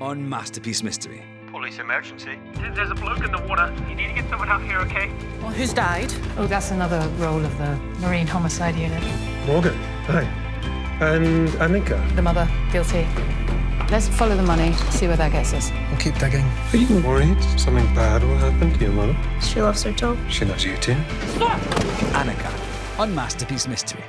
on Masterpiece Mystery. Police emergency. There's a bloke in the water. You need to get someone out here, okay? Well, who's died? Oh, that's another role of the Marine Homicide Unit. Morgan, hi. And Annika. The mother, guilty. Let's follow the money, see where that gets us. We'll keep digging. Are you worried something bad will happen to your mother? She loves her job. She loves you too. Stop. Annika on Masterpiece Mystery.